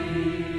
Amen.